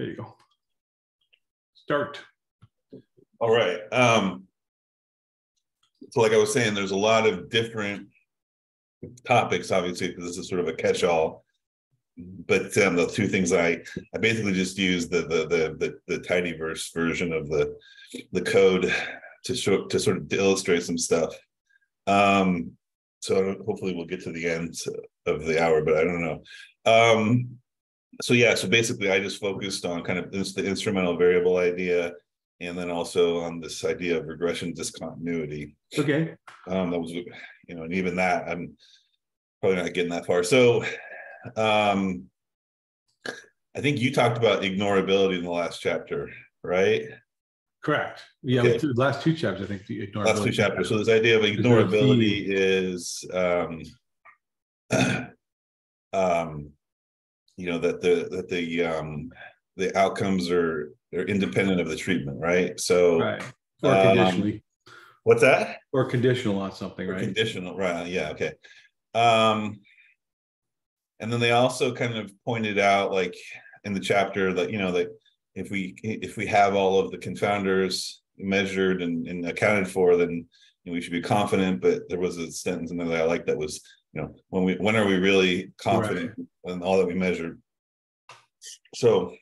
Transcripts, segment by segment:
There you go. Start. All right. Um, so, like I was saying, there's a lot of different topics, obviously, because this is sort of a catch-all. But um, the two things I I basically just use the the the the, the tidyverse version of the the code to show to sort of illustrate some stuff. Um, so hopefully we'll get to the end of the hour, but I don't know. Um, so yeah, so basically I just focused on kind of this, the instrumental variable idea and then also on this idea of regression discontinuity. Okay. Um, that was, you know, and even that I'm probably not getting that far. So um I think you talked about ignorability in the last chapter, right? Correct. Yeah, okay. the last two chapters, I think the ignorability. Last two chapters. So this idea of ignorability is um um you know that the that the um the outcomes are they're independent of the treatment, right? So right. Or um, conditionally. What's that? Or conditional on something, or right? Conditional, right? Yeah. Okay. Um, and then they also kind of pointed out, like in the chapter, that you know that if we if we have all of the confounders measured and, and accounted for, then you know, we should be confident. But there was a sentence in there that I like that was, you know, when we when are we really confident right. in all that we measured? So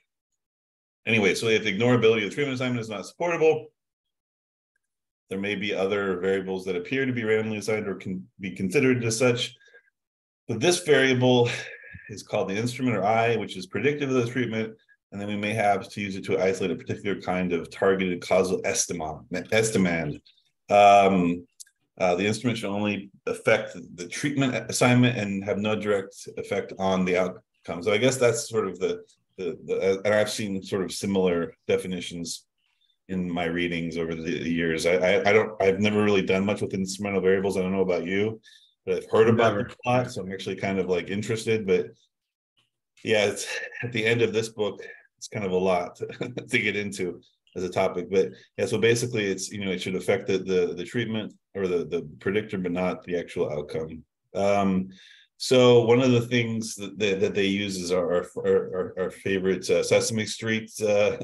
anyway, so if the ignorability of the treatment assignment is not supportable, there may be other variables that appear to be randomly assigned or can be considered as such. But this variable is called the instrument or I, which is predictive of the treatment. And then we may have to use it to isolate a particular kind of targeted causal estimand. Um, uh, the instrument should only affect the treatment assignment and have no direct effect on the outcome. So I guess that's sort of the, the, the and I've seen sort of similar definitions in my readings over the years. I, I, I don't I've never really done much with instrumental variables. I don't know about you, but I've heard about never. it a lot, so I'm actually kind of like interested. But yeah, it's at the end of this book, it's kind of a lot to, to get into as a topic. But yeah, so basically, it's you know it should affect the the, the treatment or the the predictor, but not the actual outcome. Um, so one of the things that, that, that they use is our our, our, favorite uh, Sesame Street uh,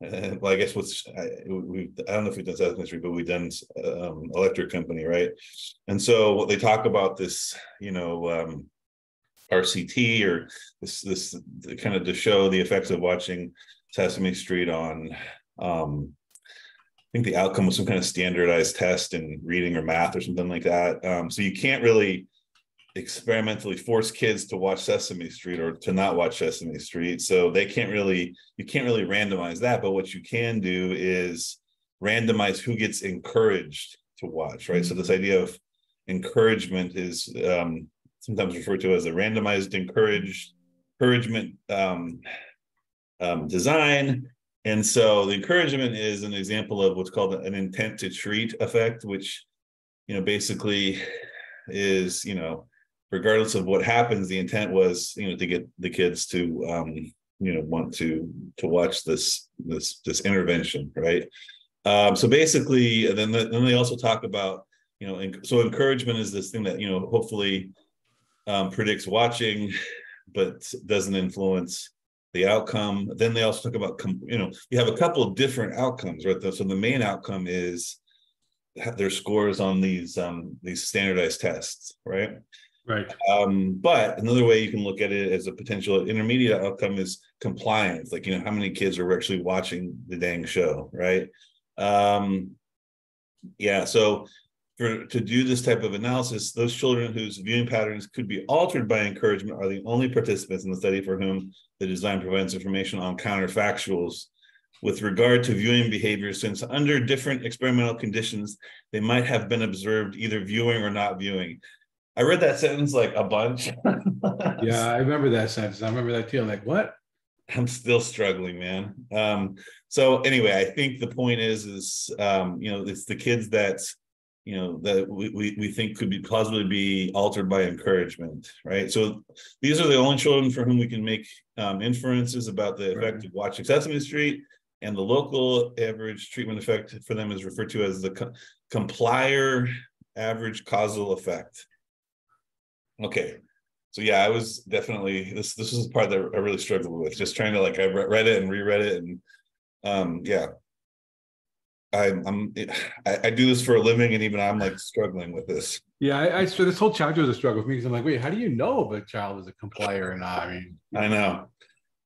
well, I guess what's I, we I don't know if we've done Sesame Street, but we've done um, electric company, right? And so what they talk about this, you know, um, RCT or this this kind of to show the effects of watching Sesame Street on. Um, think the outcome was some kind of standardized test in reading or math or something like that. Um, so you can't really experimentally force kids to watch Sesame Street or to not watch Sesame Street. So they can't really, you can't really randomize that. But what you can do is randomize who gets encouraged to watch, right? Mm-hmm. So this idea of encouragement is um, sometimes referred to as a randomized encouraged encouragement um, um, design. And so the encouragement is an example of what's called an intent to treat effect, which, you know, basically is, you know, regardless of what happens, the intent was, you know, to get the kids to, um, you know, want to to watch this this this intervention, right? Um, so basically, then the, then they also talk about, you know, so encouragement is this thing that you know hopefully um, predicts watching, but doesn't influence the outcome. Then they also talk about, you know, you have a couple of different outcomes, right? So the main outcome is their scores on these um, these standardized tests, right? Right. Um, but another way you can look at it as a potential intermediate outcome is compliance. Like, you know, how many kids are actually watching the dang show, right? Um, yeah. So for to do this type of analysis, those children whose viewing patterns could be altered by encouragement are the only participants in the study for whom the design provides information on counterfactuals with regard to viewing behavior, since under different experimental conditions, they might have been observed either viewing or not viewing. I read that sentence like a bunch. yeah, I remember that sentence. I remember that too. I'm like, what? I'm still struggling, man. Um, so anyway, I think the point is, is um, you know, it's the kids that you know that we, we, we think could be possibly be altered by encouragement, right? So these are the only children for whom we can make um, inferences about the effect right. of watching Sesame Street, and the local average treatment effect for them is referred to as the co- complier average causal effect. Okay. so yeah, I was definitely this. This was the part that I really struggled with, just trying to like I read it and reread it, and um, yeah, I, I'm I, I do this for a living, and even I'm like struggling with this. Yeah, I, I so this whole chapter was a struggle for me because I'm like, wait, how do you know if a child is a complier or not? I mean, I know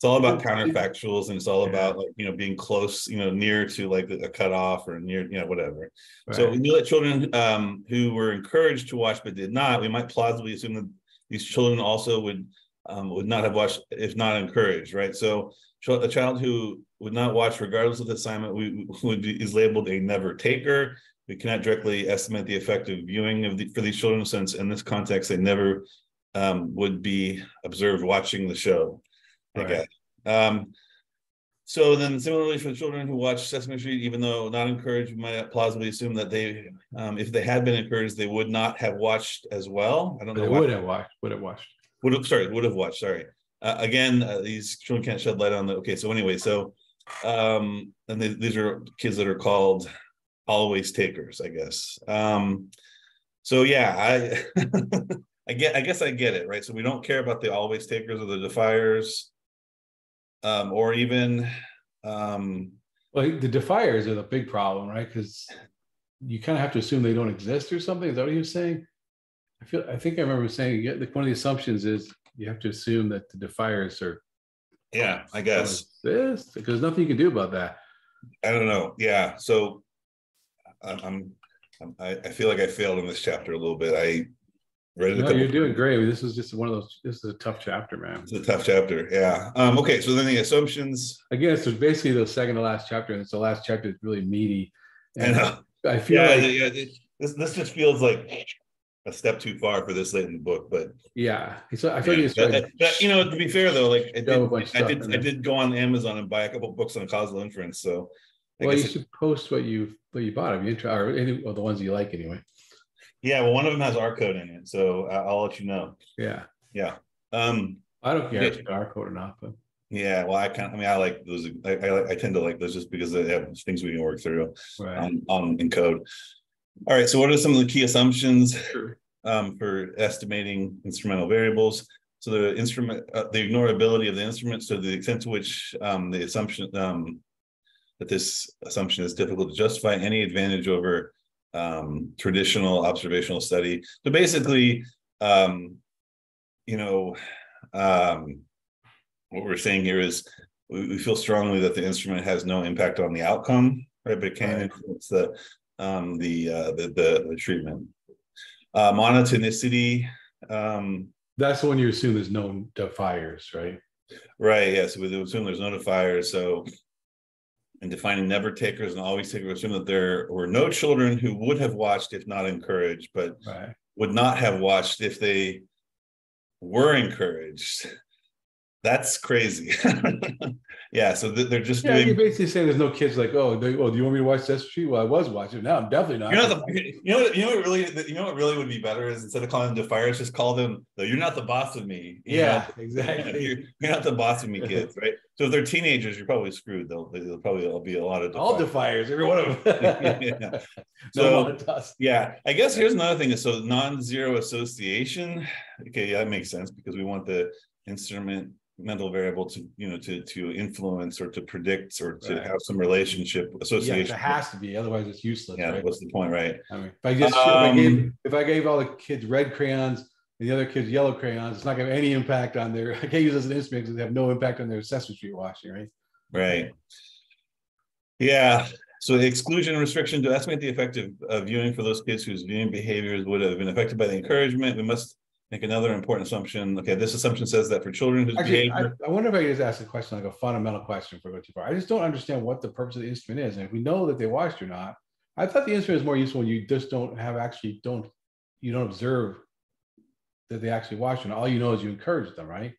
it's all about counterfactuals, and it's all about like you know being close, you know, near to like a cutoff or near, you know, whatever. Right. So we knew that children um, who were encouraged to watch but did not, we might plausibly assume that these children also would um, would not have watched if not encouraged, right? So a child who would not watch regardless of the assignment we, would be, is labeled a never taker. We cannot directly estimate the effect of viewing of the, for these children since in this context they never um, would be observed watching the show. Right. Um, so then similarly for the children who watch Sesame Street, even though not encouraged, we might plausibly assume that they, um, if they had been encouraged, they would not have watched as well. I don't know. They would have watched, would have watched. Would have, sorry, would have watched, sorry. Uh, again, uh, these children can't shed light on the, okay, so anyway, so, um, and these are kids that are called always takers, I guess. Um, so yeah, I, I get, I guess I get it, right? So we don't care about the always takers or the defiers um, or even um, well, the defiers are the big problem, right? Because you kind of have to assume they don't exist or something. Is that what you're saying? I feel I think I remember saying like one of the assumptions is you have to assume that the defiers are yeah, I guess this because nothing you can do about that. I don't know. Yeah, so I'm, I'm I, I feel like I failed in this chapter a little bit. I Read no, you're doing great. This is just one of those. This is a tough chapter, man. It's a tough chapter. Yeah. Um, okay. So then the assumptions. Again, it's basically the second to last chapter, and it's the last chapter is really meaty. And I, I feel yeah, like yeah, this this just feels like a step too far for this late in the book, but yeah. So I feel yeah, like but, but, you know, to be fair though, like I did, I did, I did go on Amazon and buy a couple books on causal inference. So I well, you should it, post what you what you bought. If you or any of the ones you like anyway. Yeah, well, one of them has R code in it, so I'll let you know. Yeah, yeah. Um, I don't care if it's R code or not, but yeah, well, I kind of, I mean, I like those. I, I, I tend to like those just because they have things we can work through right. on, on in code. All right. So, what are some of the key assumptions um, for estimating instrumental variables? So the instrument, uh, the ignorability of the instrument. So the extent to which um, the assumption um, that this assumption is difficult to justify any advantage over um, traditional observational study. So basically, um, you know, um, what we're saying here is we, we, feel strongly that the instrument has no impact on the outcome, right? But it can influence the um, the, uh, the, the the treatment. Uh, monotonicity. Um, That's the one you assume there's no defiers, right? Right. Yes, we assume there's no defiers. So and defining never takers and always takers assume that there were no children who would have watched if not encouraged, but right. would not have watched if they were encouraged. That's crazy. yeah, so they're just yeah. Doing... You're basically saying there's no kids like, oh, they, oh, do you want me to watch Sesame Street? Well, I was watching. Now I'm definitely not. You know, the, you know, what, you know what really, you know what really would be better is instead of calling them defiers, just call them. You're not the boss of me. You yeah, know? exactly. You're, you're, not the boss of me, kids, right? So if they're teenagers, you're probably screwed. They'll, they'll probably will be a lot of defiers. all defiers, every one of them. yeah. So yeah, I guess here's another thing. So non-zero association. Okay, yeah, that makes sense because we want the instrument mental variable to you know to to influence or to predict or to right. have some relationship association. Yeah, it has to be, otherwise it's useless. Yeah, right? what's the point, right? I mean, if I just um, if, I gave, um, if I gave all the kids red crayons and the other kids yellow crayons, it's not going to have any impact on their. I can't use as an instrument because they have no impact on their Sesame Street washing, right? Right. Yeah. So the exclusion restriction to estimate the effect of, of viewing for those kids whose viewing behaviors would have been affected by the encouragement, we must make another important assumption. Okay, this assumption says that for children whose Actually, behavior. I, I, wonder if I could just ask a question, like a fundamental question for go too far. I just don't understand what the purpose of the instrument is. And if we know that they watched or not, I thought the instrument is more useful when you just don't have actually don't you don't observe that they actually watched and all you know is you encourage them, right?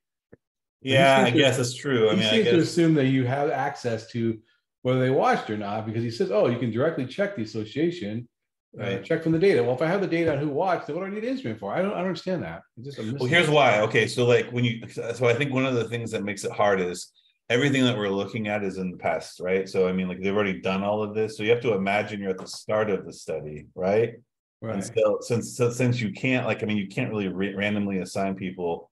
Yeah, I guess that's true. I mean, I guess... to assume that you have access to whether they watched or not because he says, "Oh, you can directly check the association Right. Uh, check from the data. Well, if I have the data on who watched, then what do I need instrument for? I don't, I don't understand that. It's just well, here's why. Okay, so like when you, so I think one of the things that makes it hard is everything that we're looking at is in the past, right? So I mean, like they've already done all of this, so you have to imagine you're at the start of the study, right? Right. And so since so, since you can't, like, I mean, you can't really randomly assign people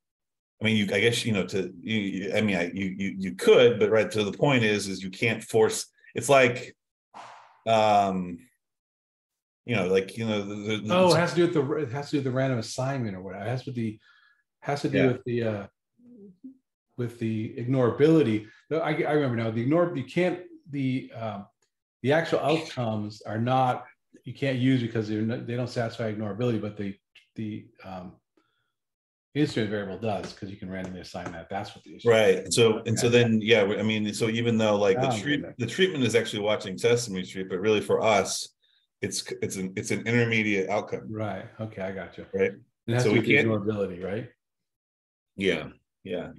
I mean, you, I guess, you know, to, you, you- I mean, I, you, you, you could, but right, so the point is, is you can't force, it's like, um, you know, like, you know, the, the- Oh, it has to do with the it has to do with the random assignment or whatever. It has to be has to do Yeah. with the uh with the ignorability. I, I remember now the ignore you can't the um the actual outcomes are not you can't use because they're not, they don't satisfy ignorability, but the the um instrument variable does because you can randomly assign that. That's what the issue. Right. So, and so then, yeah, I mean, so even though like the Ah, treat, the treatment is actually watching Sesame Street, but really for us, it's, it's an, it's an intermediate outcome, Right. Okay, I got you. right? It has So to we do with the can't- ignorability, right? Yeah, yeah.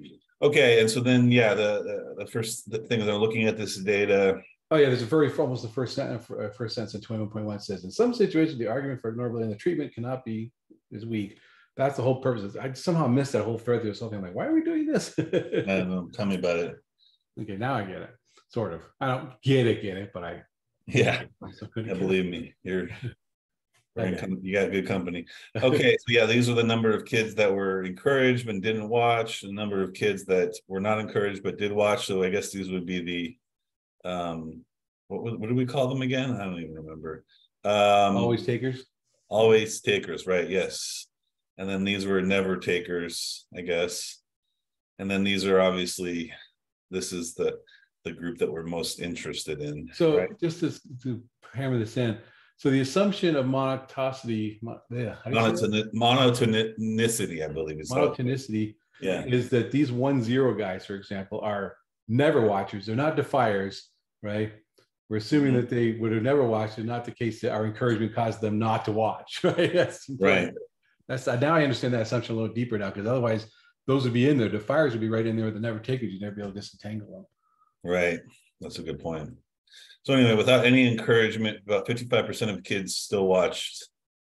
Okay, and so then, yeah, the, the, the first thing that I'm looking at this data, Oh yeah, there's a very almost the first sentence. uh, First sentence in twenty one point one says, in some situations, the argument for ignorability in the treatment cannot be is weak. That's the whole purpose. I somehow missed that whole thread through something like, why are we doing this? I don't know, tell me about it. okay, now I get it. Sort of. I don't get it, get it, but I. Yeah, So yeah, to get it. believe me, you're, you're Okay. com- you got good company. Okay, so yeah, these are the number of kids that were encouraged but didn't watch, the number of kids that were not encouraged but did watch. So I guess these would be the um, what what do we call them again? I don't even remember. Um, Always takers. always takers, right? Yes. And then these were never takers, I guess. And then these are obviously, this is the the group that we're most interested in. So right? just to, to hammer this in, so the assumption of monotosity, mon- yeah, how do you say that? Monotoni- monotonicity, I believe is monotonicity yeah. is that these one zero guys, for example, are never watchers. They're not defiers, right? We're assuming Mhm. that they would have never watched. It's not the case that our encouragement caused them not to watch, right? That's Right. That's now I understand that assumption a little deeper now because otherwise those would be in there. Defiers would be right in there with the never takers. You'd never be able to disentangle them. Right. That's a good point. So anyway, without any encouragement, about 55% of kids still watched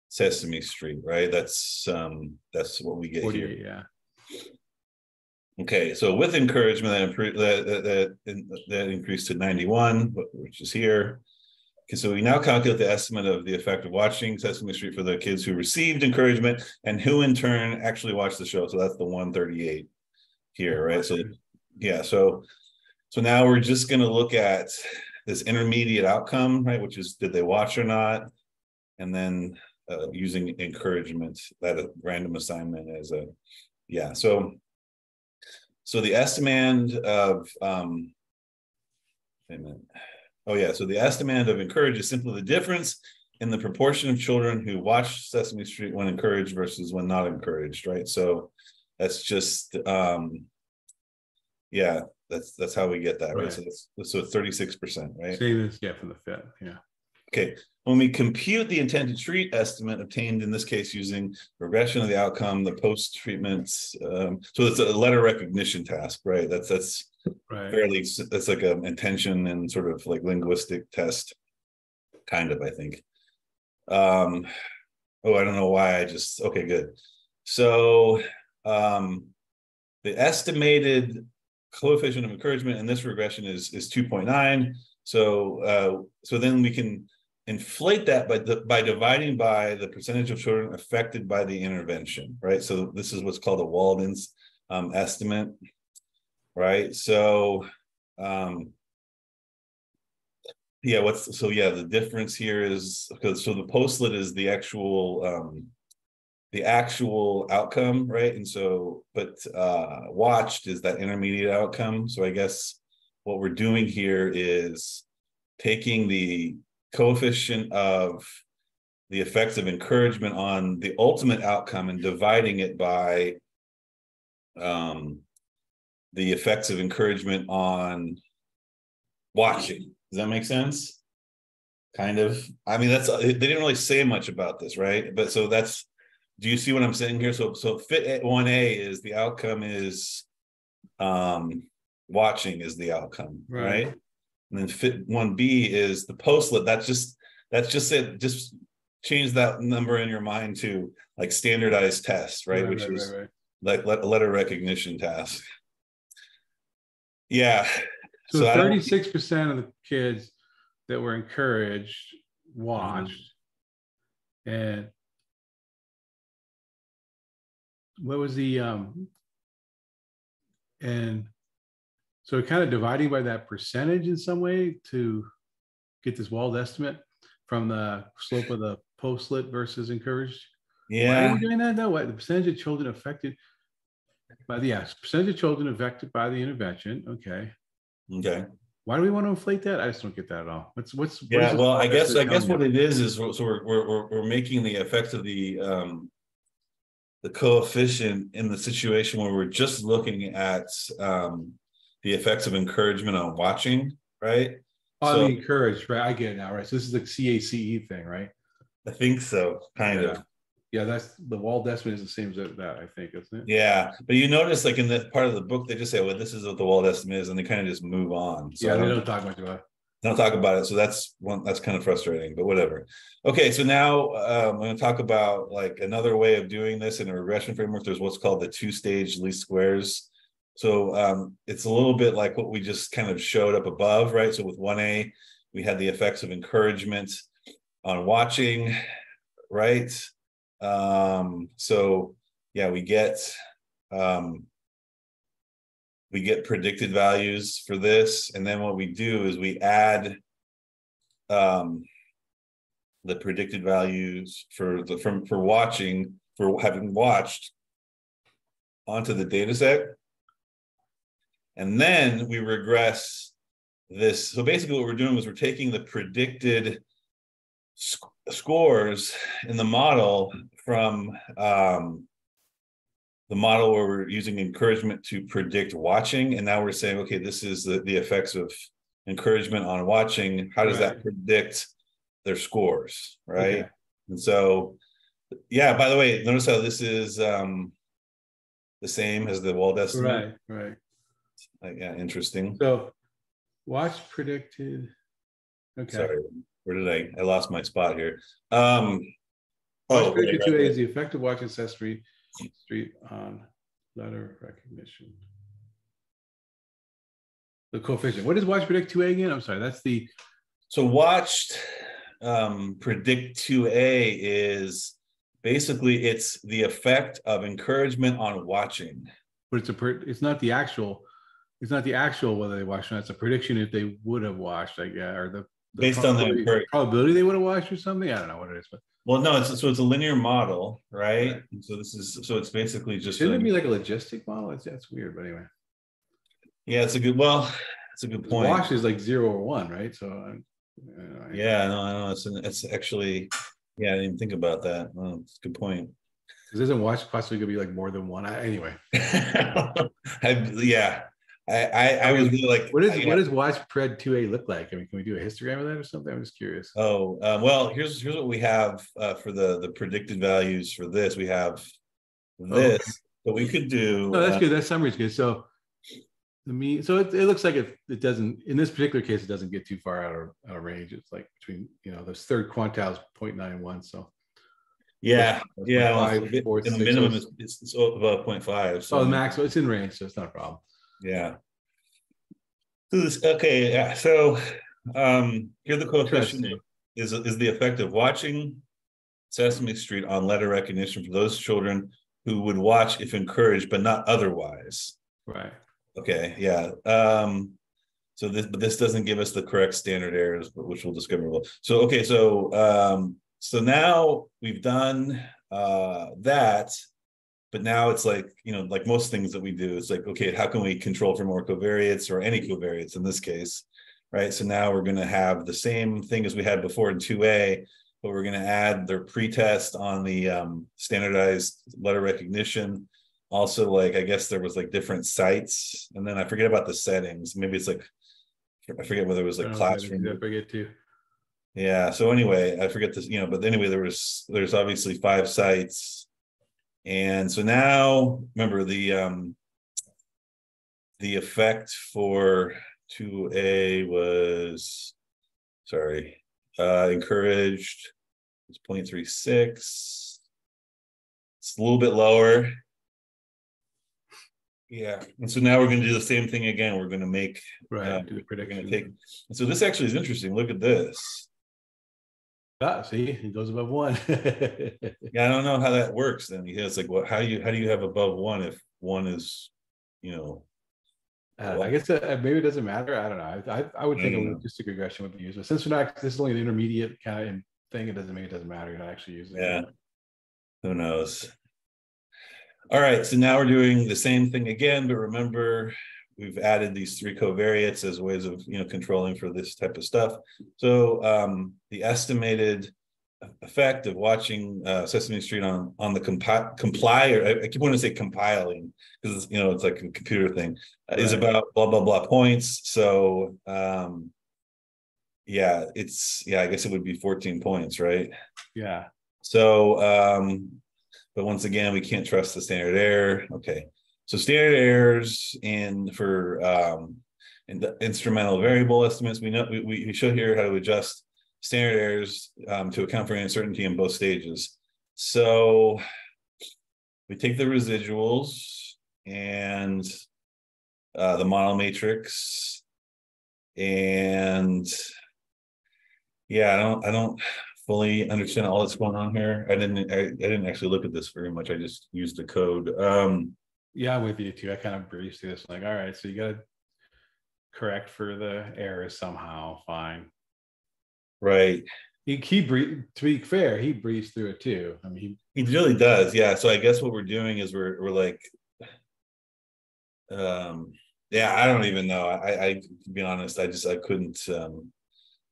Sesame Street, right? That's um that's what we get here. yeah. Okay, so with encouragement, that that that, that increased to 91, which is here. Okay, so we now calculate the estimate of the effect of watching Sesame Street for the kids who received encouragement and who in turn actually watched the show. So that's the 138 here, right? So yeah, so so now we're just gonna look at this intermediate outcome, right? Which is did they watch or not? And then uh, using encouragement, that random assignment as a yeah. So so the estimand of um wait a minute. Oh yeah, so the estimand of encourage is simply the difference in the proportion of children who watch Sesame Street when encouraged versus when not encouraged, right? So that's just um yeah, that's that's how we get that, right? Right. So that's so 36%, right? Same as yeah for the fit. Yeah. Okay, when we compute the intent to treat estimate obtained in this case using regression of the outcome, the post-treatment, um, so it's a letter recognition task, right? That's that's Right. fairly that's like an intention and sort of like linguistic test, kind of, I think. Um, oh, I don't know why I just okay, good. So um the estimated coefficient of encouragement in this regression is is 2.9. So uh so then we can inflate that by the, by dividing by the percentage of children affected by the intervention, right? So this is what's called a Walden's um, estimate, right? So, um, yeah, what's so yeah, the difference here is because so the postlet is the actual um, the actual outcome, right? And so, but uh, watched is that intermediate outcome. So I guess what we're doing here is taking the coefficient of the effects of encouragement on the ultimate outcome and dividing it by um, the effects of encouragement on watching. Does that make sense? Kind of. I mean, that's they didn't really say much about this, right? But so that's. Do you see what I'm saying here? So so fit one A is the outcome is, um, watching is the outcome, Right. right? And then fit one B is the postlet. That's just that's just it. Just change that number in your mind to like standardized test, right? Which is right, right. like let, letter recognition task. Yeah. So thirty-six percent of the kids that were encouraged watched, and what was the um? and so kind of dividing by that percentage in some way to get this Wald estimate from the slope of the postlet versus encouraged. Why are Yeah. we doing that though? What the percentage of children affected by the yes, percentage of children affected by the intervention. Okay. Okay. Why do we want to inflate that? I just don't get that at all. What's what's what Yeah. Well, I guess I guess what it is is so we're we're we're, we're making the effects of the um the coefficient in the situation where we're just looking at um the effects of encouragement on watching, right? Oh, so- the encouraged, right? I get it now, right? So this is the CACE thing, right? I think so, kind of. Yeah, that's the Wald estimate is the same as that, I think, isn't it? Yeah, but you notice like in the part of the book, they just say, well, this is what the Wald estimate is, and they kind of just move on. So Yeah, they don't- don't talk much about it. Don't talk about it. So that's one that's kind of frustrating, but whatever. Okay, so now um, I'm going to talk about like another way of doing this in a regression framework. There's what's called the two-stage least squares. So um, it's a little bit like what we just kind of showed up above, right? So with 1A, we had the effects of encouragement on watching, right? Um, so yeah, we get um, we get predicted values for this. And then what we do is we add um the predicted values for the from for watching for having watched onto the data set. And then we regress this. So basically what we're doing is we're taking the predicted sc- scores in the model from um the model where we're using encouragement to predict watching and now we're saying okay this is the, the effects of encouragement on watching how does that predict their scores right Okay. and so yeah by the way notice how this is um the same as the wald estimate Right, right. Like, yeah interesting So watch predicted. Okay. sorry where did i i lost my spot here um Watch oh, predicted right, two right, A right. is the effect of watching Sesame Street on letter recognition. The coefficient. What is watch predict two A again? I'm sorry, that's the So watched um, predict 2A is basically it's the effect of encouragement on watching. but it's a per- it's not the actual it's not the actual whether they watched or not. It's a prediction if they would have watched, I guess, or the, the Based on the probability they would have watched or something. I don't know what it is, but Well, no, it's so it's a linear model, right? Right. So this is so it's basically just shouldn't an- it be like a logistic model? It's that's weird, but anyway. yeah, it's a good well, it's a good point. Wash is like zero or one, right? So I'm uh, Yeah, no, I know it's an, it's actually yeah, I didn't even think about that. Oh, it's a good point. Because isn't watch possibly could be like more than one? I, anyway, I, yeah, I I, I was really like what is what does watch pred two A look like? I mean, can we do a histogram of that or something? I'm just curious. Oh, um, well, here's here's what we have uh, for the the predicted values for this. We have this, but we could do. No, that's uh, good. That summary's good. So the mean, so it, it looks like it, it doesn't, in this particular case, it doesn't get too far out of, out of range. It's like between, you know, those third quantiles 0.91. So Yeah, yeah. my well, five, the- four, the six, minimum oh, is it's, it's above 0.5. So oh, the max, so it's in range, so it's not a problem. Yeah. So this, okay, yeah. So um, here the coefficient Interesting. is is the effect of watching Sesame Street on letter recognition for those children who would watch if encouraged, but not otherwise. Right. Okay, yeah. Um, so this, but this doesn't give us the correct standard errors, but which we'll discover. So okay, so um, so now we've done uh that, but now it's like you know, like most things that we do, it's like okay, how can we control for more covariates or any covariates in this case, right? So now we're going to have the same thing as we had before in two A, but we're going to add their pretest on the um, standardized letter recognition also like i guess there was like different sites and then i forget about the settings maybe it's like i forget whether it was like I classroom that, forget to. yeah so anyway i forget this you know but anyway there was there's obviously five sites and so now remember the um the effect for 2a was sorry uh encouraged it's 0.36 it's a little bit lower yeah, and so now we're going to do the same thing again. We're going to make Right. uh, do the we're going prediction. to take. And so this actually is interesting. Look at this. Ah, see, it goes above one. Yeah, I don't know how that works. Then because it's like, what? How do you how do you have above one if one is, you know, Uh, I guess uh, maybe it doesn't matter. I don't know. I, I, I would think a logistic regression would be used, but since we're not, this is only an intermediate kind of thing. It doesn't mean it doesn't matter. You're not actually using it. Yeah. it. Who knows? All right, so now we're doing the same thing again, but remember, we've added these three covariates as ways of you know controlling for this type of stuff. So um, the estimated effect of watching uh, Sesame Street on on the compi- compiler, I, I keep wanting to say compiling because you know it's like a computer thing, uh, is about blah blah blah points. So um, yeah, it's yeah, I guess it would be 14 points, right? Yeah. So, um, but once again, we can't trust the standard error. Okay. So standard errors in for um in the instrumental variable estimates, we know we, we show here how to adjust standard errors um, to account for uncertainty in both stages. So we take the residuals and uh, the model matrix and yeah, I don't I don't fully understand all that's going on here. I didn't I, I didn't actually look at this very much. I just used the code. Um Yeah, I'm with you too. I kind of breezed through this. Like, all right, so you got to correct for the errors somehow. Fine. right. He, he bre- to be fair, he breezed through it too. I mean, He really does. Yeah. So I guess what we're doing is we're we're like um yeah, I don't even know. I I to be honest, I just I couldn't um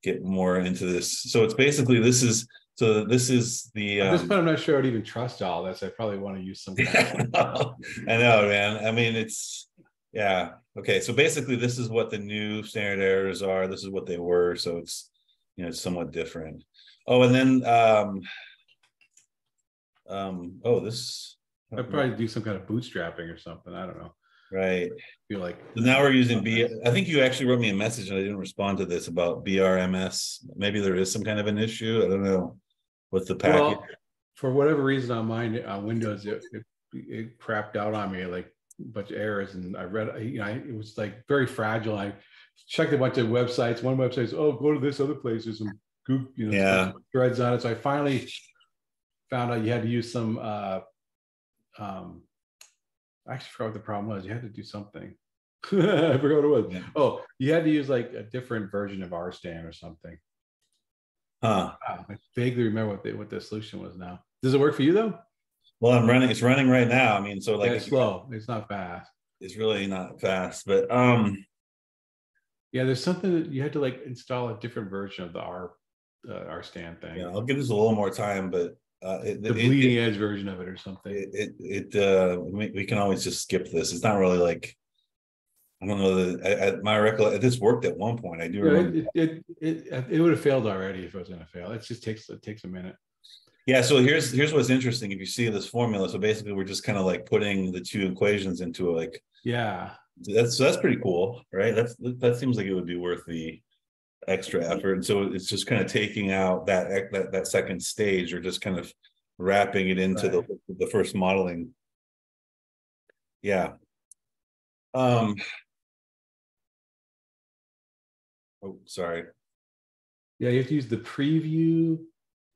get more into this. So it's basically this is so this is the at this um, point, I'm not sure I'd even trust all this. I probably want to use some. Kind I of, know, I know, man. I mean, it's yeah. Okay, so basically, this is what the new standard errors are. This is what they were. So it's you know it's somewhat different. Oh, and then um, um, oh, this I'd probably do some kind of bootstrapping or something. I don't know. right. feel like So now we're using B. I think you actually wrote me a message and I didn't respond to this about BRMS. Maybe there is some kind of an issue. I don't know. What's the package? well, for whatever reason on mine on Windows, it, it, it crapped out on me like a bunch of errors, and I read, you know, it was like very fragile. I checked a bunch of websites. One website says, "Oh, go to this other place." There's some Google, you know, Yeah. threads on it. So I finally found out you had to use some. uh um I actually forgot what the problem was. You had to do something. I forgot what it was. Yeah. Oh, you had to use like a different version of RStan or something. Huh. Wow, I vaguely remember what the what the solution was now. Does it work for you though? Well, I'm running. It's running right now. I mean, so like yeah, it's slow. It's not fast. it's really not fast, but um, Yeah, there's something that you had to like install a different version of the R uh, RStan thing. yeah, I'll give this a little more time, but uh, it, the it- bleeding it, edge version of it or something. it, it, it uh, we, we can always just skip this. It's not really like I don't know that I, I, my recollection. This worked at one point. I do remember. it, it, it, it, would have failed already if it was going to fail. It just takes it takes a minute. Yeah, so here's here's what's interesting. If you see this formula, so basically we're just kind of like putting the two equations into like Yeah, that's that's pretty cool, right? That's that seems like it would be worth the extra effort. And so it's just kind of taking out that that that second stage or just kind of wrapping it into the the first modeling. Yeah. Um Oh, sorry. yeah. You have to use the preview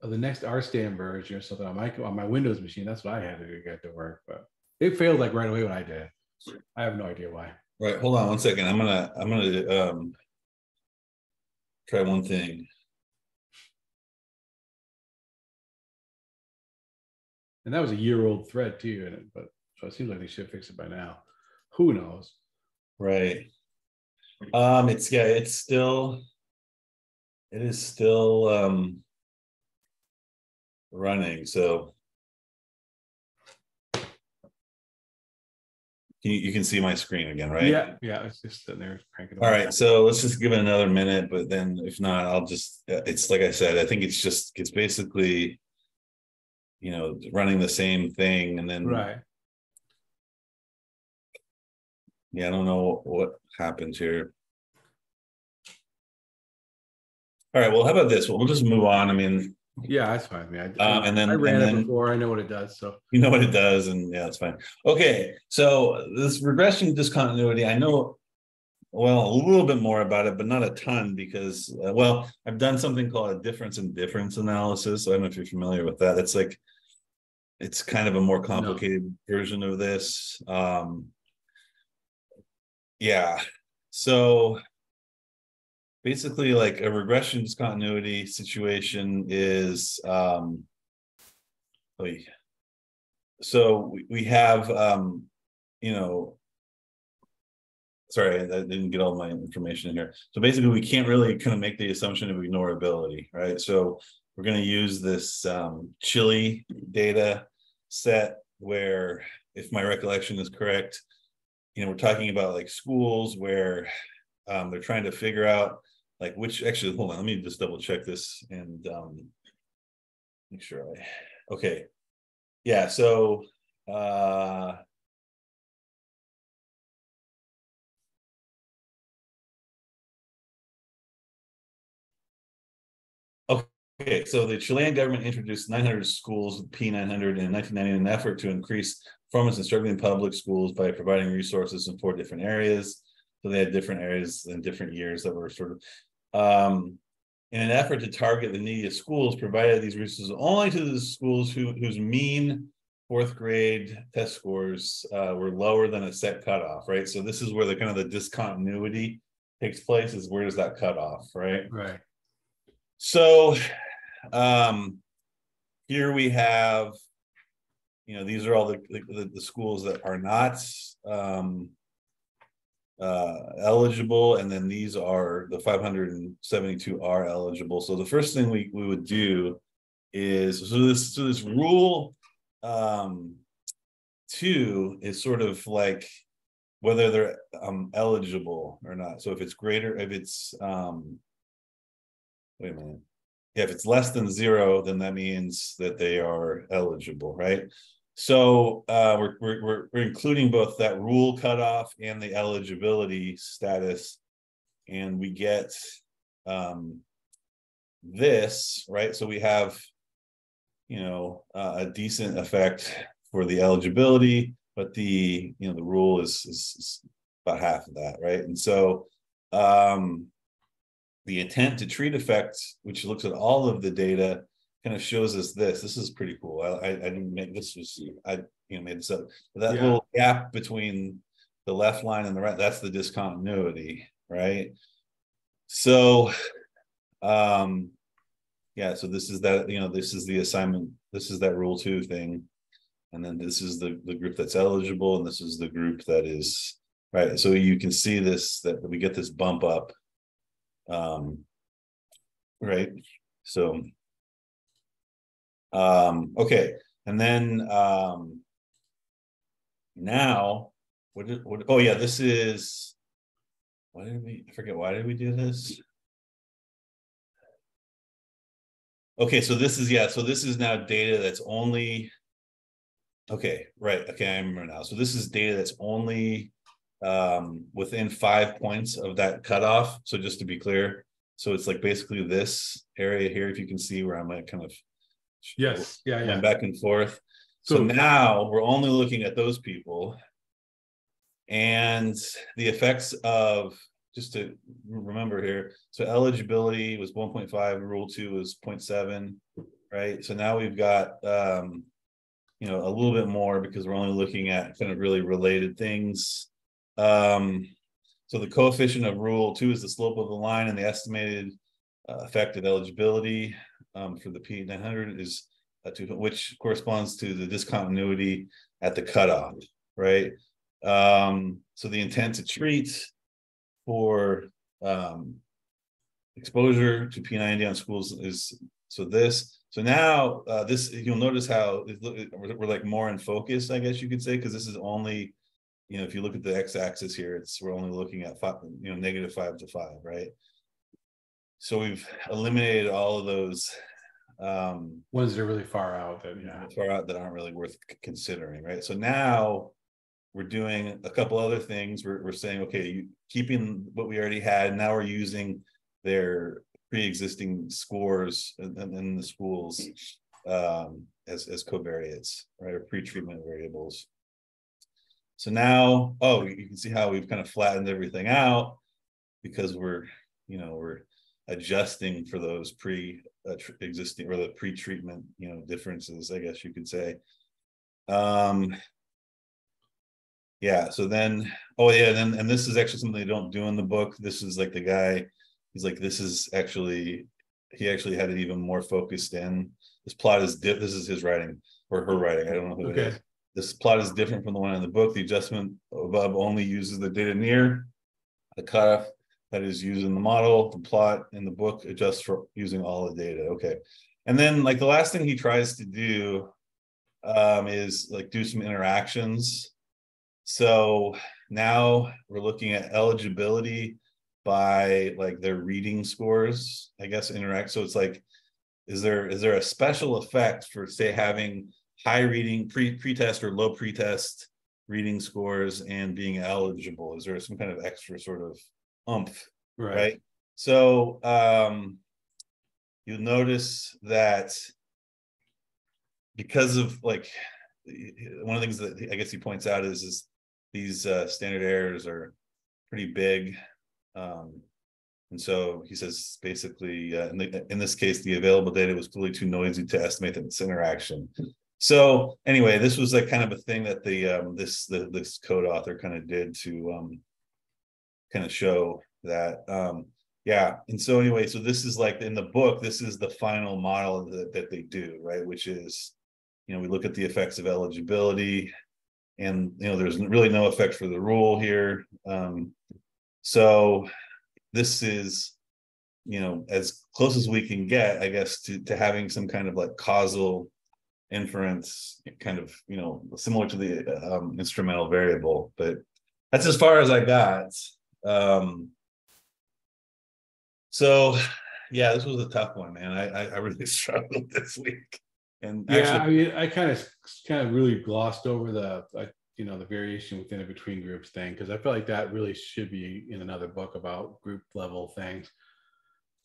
of the next RStan version or something on my on my Windows machine. That's what I had to do to get to work, but it failed like right away when I did. I have no idea why. Right, hold on one second. I'm gonna I'm gonna um try one thing. And that was a year old thread too, and but so it seems like they should fix it by now. Who knows? Right. Um, it's yeah, it's still it is still um running, so you, you can see my screen again, right? Yeah, yeah. It's just sitting there cranking. All right, so let's just give it another minute, but then if not, I'll just, uh, it's like I said, I think it's just, it's basically, you know, running the same thing and then, Right. Yeah, I don't know what happens here. All right, well, how about this? Well, we'll just move on. I mean, Yeah, that's fine. Man. I, Um, and then- I ran and it before. I know what it does. So you know what it does, and yeah, it's fine. Okay, so this regression discontinuity, I know well a little bit more about it, but not a ton because uh, well, I've done something called a difference in difference analysis. I don't know if you're familiar with that. It's like it's kind of a more complicated version of this. Um yeah. So basically like a regression discontinuity situation is um so we, have um you know sorry i didn't get all my information in here so basically we can't really kind of make the assumption of ignorability right so we're going to use this um Chile data set where if my recollection is correct you know we're talking about like schools where um, they're trying to figure out like which actually hold on let me just double check this and um make sure i okay. Yeah so uh Okay, so the Chilean government introduced 900 schools with P900 in 1990 in an effort to increase performance in struggling public schools by providing resources in four different areas. So they had different areas in different years that were sort of um, in an effort to target the neediest schools, provided these resources only to the schools who, whose mean fourth grade test scores uh, were lower than a set cutoff, right? So this is where the kind of the discontinuity takes place is where does that cut off, right? Right. So um, here we have, you know, these are all the, the, the schools that are not um, uh, eligible, and then these are the 572 are eligible. So the first thing we, we would do is so this so this rule um, two is sort of like whether they're um, eligible or not. So if it's greater, if it's um, wait a minute, yeah, if it's less than zero, then that means that they are eligible, right? So uh, we're, we're, we're including both that rule cutoff and the eligibility status, and we get um, this, right? So we have, you know, uh, a decent effect for the eligibility, but the, you know, the rule is, is, is about half of that, right? And so um, the intent to treat effect, which looks at all of the data, kind of shows us this. This is pretty cool. I, I, I didn't make this was I you know made this up. That yeah. little gap between the left line and the right, that's the discontinuity, right? So um yeah, so this is that, you know, this is the assignment, this is that rule two thing. And then this is the, the group that's eligible, and this is the group that is right. So you can see this that we get this bump up. Um right. So um, okay, and then um, now what did what? Oh yeah, this is. Why did we? I forget. Why did we do this? Okay, so this is yeah. So this is now data that's only. Okay, right. Okay, I remember now. So this is data that's only um, within five points of that cutoff. So just to be clear, so it's like basically this area here. If you can see where I'm at, kind of Yes. Yeah. Yeah. Back and forth. So, so now we're only looking at those people and the effects of just to remember here so eligibility was 1.5 rule 2 was 0.7 right so now we've got um you know a little bit more because we're only looking at kind of really related things um so the coefficient of rule 2 is the slope of the line and the estimated uh, effective eligibility um, for the P900 is uh, to, which corresponds to the discontinuity at the cutoff, right? Um, so the intent to treat for um, exposure to P90 on schools is so this. So now uh, this you'll notice how we're, we're like more in focus, I guess you could say, because this is only you know if you look at the x-axis here, it's we're only looking at five, you know negative five to five, right? So we've eliminated all of those um ones that are really far out that yeah far out that aren't really worth considering, right? So now we're doing a couple other things. We're, we're saying, okay, you, keeping what we already had. Now we're using their pre-existing scores in, in the schools um, as as covariates, right, or pre-treatment variables. So now, oh, you can see how we've kind of flattened everything out because we're, you know, we're adjusting for those pre uh, or the pre-treatment you know differences i guess you could say um yeah. So then, oh yeah, and then and this is actually something they don't do in the book. This is like the guy. He's like, this is actually. He actually had it even more focused in. This plot is this is his writing or her writing. I don't know who it Okay. is. This plot is different from the one in the book. The adjustment above only uses the data near the cutoff that is used in the model. The plot in the book adjusts for using all the data. Okay. And then like the last thing he tries to do um, is like do some interactions. So now we're looking at eligibility by like their reading scores, I guess interact. So it's like, is there is there a special effect for say having high reading pre pretest or low pretest reading scores and being eligible? Is there some kind of extra sort of umph right? So um you'll notice that because of like one of the things that I guess he points out is is these uh, standard errors are pretty big. Um, and so he says basically uh, in, the, in this case the available data was clearly too noisy to estimate its interaction. So anyway, this was like kind of a thing that the um, this the, this code author kind of did to um, kind of show that um yeah and so anyway so this is like in the book this is the final model that, that they do right which is you know we look at the effects of eligibility and you know there's really no effect for the rule here um so this is you know as close as we can get i guess to to having some kind of like causal inference kind of you know similar to the um, instrumental variable but that's as far as i got. Um so yeah this was a tough one man. I i, really struggled this week. And Yeah, actually I mean, I kind of kind of really glossed over the uh, you know the variation within a between groups thing because I feel like that really should be in another book about group level things.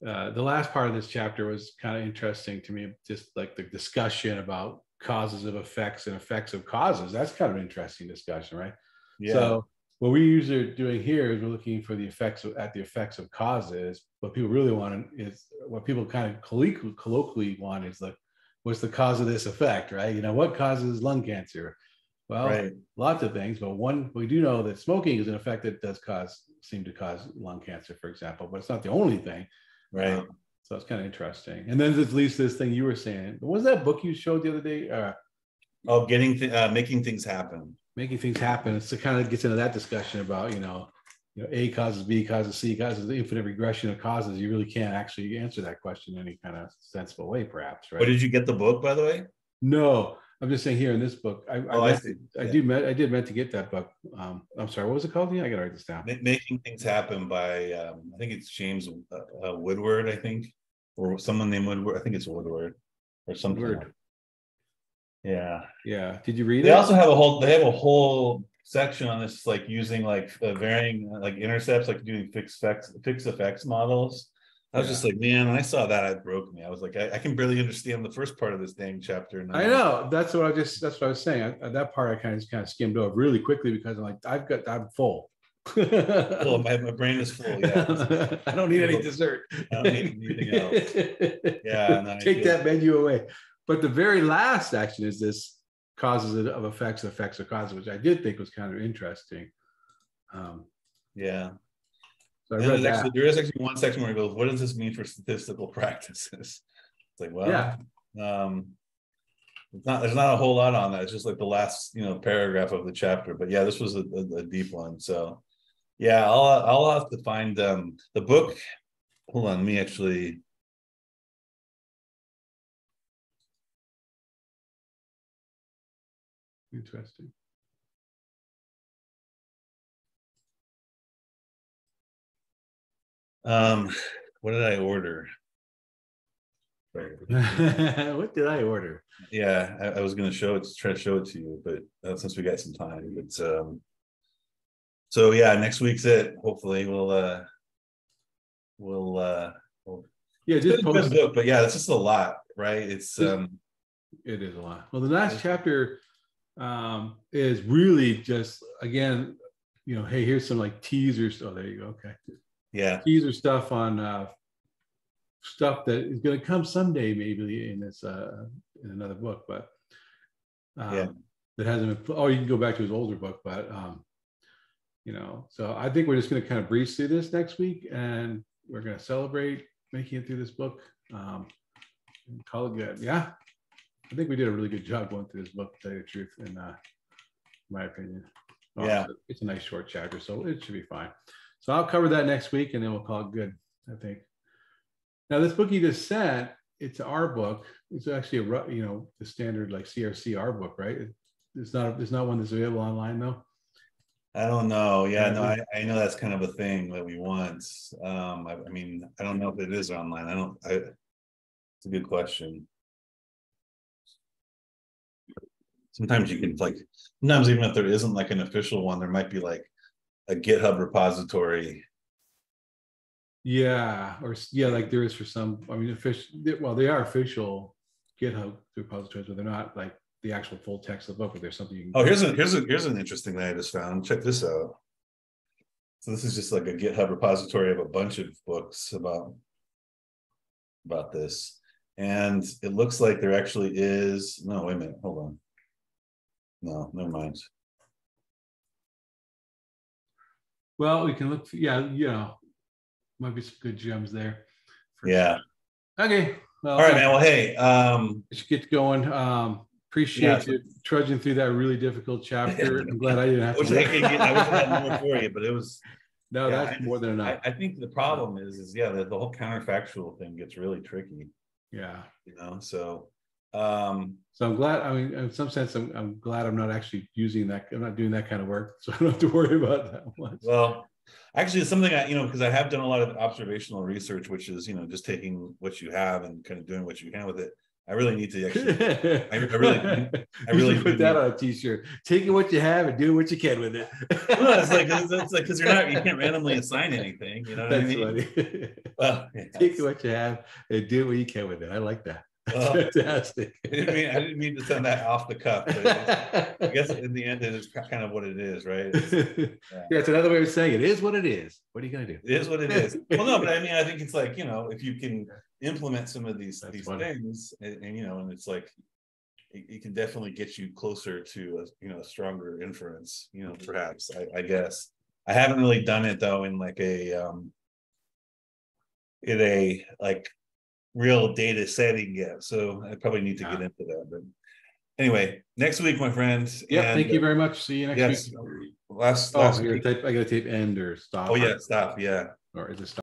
Uh, the last part of this chapter was kind of interesting to me, just like the discussion about causes of effects and effects of causes. That's kind of an interesting discussion, right? yeah So what we usually are doing here is we're looking for the effects of, at the effects of causes. What people really want is what people kind of colloquially, colloquially want is like, what's the cause of this effect, right? You know, what causes lung cancer? Well, right lots of things, but one we do know that smoking is an effect that does cause seem to cause lung cancer, for example, but it's not the only thing. Right Um, so it's kind of interesting. And then this leads to this thing you were saying. What was that book you showed the other day? Uh, oh getting th- uh, making things happen making things happen. It's it kind of gets into that discussion about you know, you know, A causes B causes C causes the infinite regression of causes. You really can't actually answer that question in any kind of sensible way, perhaps, right? What did you get the book by the way no, I'm just saying here in this book, I, Oh, I, I see. I Yeah. do meant I did meant to get that book. Um, I'm sorry, what was it called? Yeah, I gotta write this down. Ma- making things happen by um, i think it's james uh, uh, woodward i think or someone named woodward i think it's woodward or something Woodward. yeah Yeah. Did you read they it? They also have a whole they have a whole section on this like using like uh, varying uh, like intercepts like doing fixed effects fixed effects models i was Yeah. just like man when i saw that it broke me i was like I, I can barely understand the first part of this dang chapter and I know. That's what I just. That's what I was saying. I, that part I kind of just kind of skimmed over really quickly because I'm like, I've got. I'm full. oh, my, my brain is full yeah I don't need any dessert. I don't need anything else. Yeah, Take that menu away. But the very last action is this causes of effects, effects of causes, which I did think was kind of interesting. Um, yeah so I read actually, there is actually one section where it goes, what does this mean for statistical practices? It's like, well, Yeah. um, it's not, there's not a whole lot on that. It's just like the last, you know, paragraph of the chapter, but yeah, this was a, a, a deep one. So yeah, I'll, I'll have to find, um, the book. Hold on, let me actually, Interesting. Um, what did I order? what did I order? Yeah, I, I was gonna show it, try to show it to you, but uh, since we got some time, but um. So yeah, next week's it. Hopefully we'll uh. We'll uh. We'll, Yeah, just post. book, but yeah, it's just a lot, right? It's um. It is a lot. Well, the last chapter um, is really just again, you know, hey, here's some like teasers. Oh, there you go. Okay, Yeah, teaser stuff on uh, stuff that is going to come someday, maybe in this uh, in another book, but um, Yeah. that hasn't been. Oh, you can go back to his older book, but um, you know, so I think we're just going to kind of breeze through this next week and we're going to celebrate making it through this book. Um, and call it good. Yeah. I think we did a really good job going through this book, to tell you the truth, in uh, my opinion. Yeah. It's a nice short chapter, so it should be fine. So I'll cover that next week and then we'll call it good, I think. Now, this book you just sent, it's our book. It's actually a, you know, the standard like CRC R book, right? It's not, it's not one that's available online though. I don't know. Yeah, no, I, I know that's kind of a thing that we want. Um, I, I mean, I don't know if it is online. I don't, I, it's a good question. Sometimes you can like, sometimes even if there isn't like an official one, there might be like a GitHub repository. Yeah, or yeah, like there is for some, I mean, official, well, they are official GitHub repositories, but they're not like the actual full text of the book, but there's something you can. Oh, here's a, here's a, here's an interesting thing I just found. Check this out. So this is just like a GitHub repository of a bunch of books about about this. And it looks like there actually is, no, wait a minute, hold on. No, never mind. Well, we can look, yeah, you know, might be some good gems there. for Yeah. sure. Okay. Well, All right, man. Well, hey, um, Let's get going. Um, appreciate you trudging through that really difficult chapter. I'm glad I didn't have to. I could get, I wish I had more for you, but it was, No, Yeah, that's I more than I, enough. I think the problem is, is yeah, the, the whole counterfactual thing gets really tricky, Yeah. you know, so. Um, So I'm glad, I mean, in some sense, I'm, I'm glad I'm not actually using that. I'm not doing that kind of work. So I don't have to worry about that much. Well, actually, it's something I, you know, because I have done a lot of observational research, which is, you know, just taking what you have and kind of doing what you can with it. I really need to actually, I, really- I really put that on a t-shirt. Taking what you have and doing what you can with it. well, it's like, it's, like, because you're not, you can't randomly assign anything, you know what I That's mean? funny. Well, yeah, Take what you have and do what you can with it. I like that. Well, Fantastic. I didn't mean, I didn't mean to send that off the cuff, but I guess in the end, it is kind of what it is, right? It's- yeah, it's another way of saying it. Is what it is. What are you gonna do? It is what it is. Well, no, but I mean, I think it's like, you know, if you can implement some of these, That's these funny. things and, and, you know, and it's like. It, it can definitely get you closer to a, you know, a stronger inference, you know, perhaps, I, I guess. I haven't really done it though in like a, um. In a, like, real data setting yet, so I probably need to get into that, but. Anyway, next week, my friend. Yeah, thank you very much. See you next Yes, week. last, Oh, last I gotta week. I gotta tape end or stop. Oh, yeah, stop, yeah. Or is it stop?